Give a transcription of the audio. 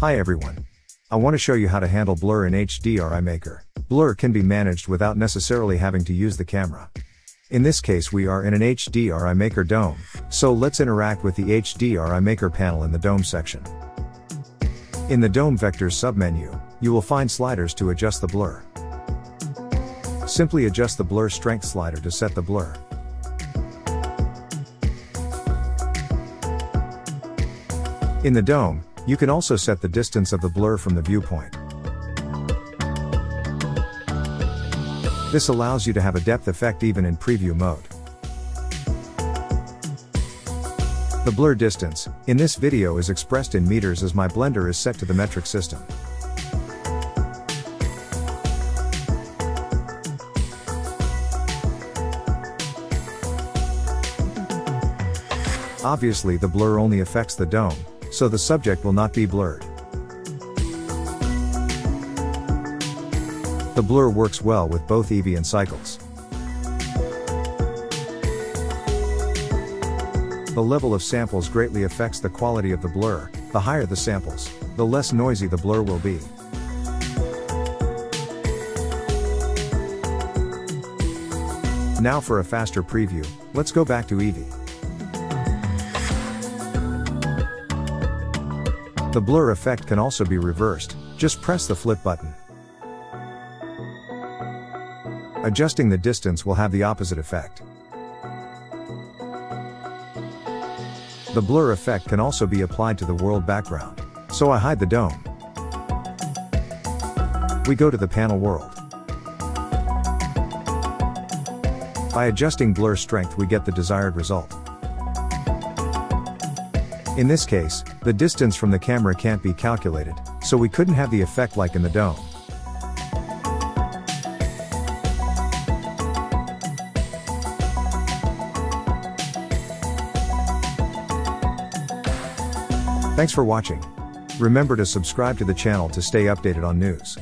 Hi everyone. I want to show you how to handle blur in HDRI Maker. Blur can be managed without necessarily having to use the camera. In this case we are in an HDRI Maker dome, so let's interact with the HDRI Maker panel in the dome section. In the dome Vectors submenu, you will find sliders to adjust the blur. Simply adjust the blur strength slider to set the blur. In the dome, you can also set the distance of the blur from the viewpoint. This allows you to have a depth effect even in preview mode. The blur distance, in this video is expressed in meters as my blender is set to the metric system. Obviously the blur only affects the dome, so the subject will not be blurred. The blur works well with both Eevee and Cycles. The level of samples greatly affects the quality of the blur, the higher the samples, the less noisy the blur will be. Now for a faster preview, let's go back to Eevee. The blur effect can also be reversed, just press the flip button. Adjusting the distance will have the opposite effect. The blur effect can also be applied to the world background. So I hide the dome. We go to the panel world. By adjusting blur strength we get the desired result. In this case, the distance from the camera can't be calculated, so we couldn't have the effect like in the dome. Thanks for watching. Remember to subscribe to the channel to stay updated on news.